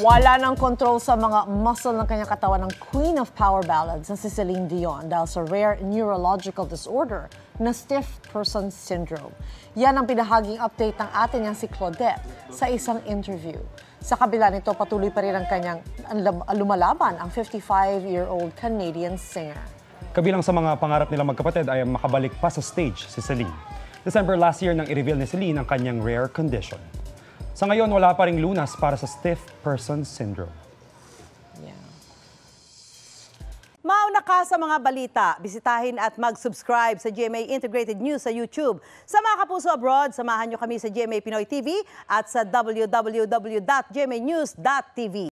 Wala ng control sa mga muscle ng kanyang katawan ng Queen of Power Ballads na si Celine Dion dahil sa rare neurological disorder na stiff person syndrome. Yan ang pinahaging update ng atin yang si Claudette sa isang interview. Sa kabila nito, patuloy pa rin ang kanyang ang- lumalaban ang 55-year-old Canadian singer. Kabilang sa mga pangarap nilang magkapatid ay makabalik pa sa stage si Celine. December last year nang i-reveal ni Celine ang kanyang rare condition. Sa ngayon, wala pa ring lunas para sa stiff person syndrome. Yeah. Mauna ka sa mga balita. Bisitahin at mag-subscribe sa GMA Integrated News sa YouTube. Sa mga kapuso abroad, samahan nyo kami sa GMA Pinoy TV at sa www.gmanews.tv.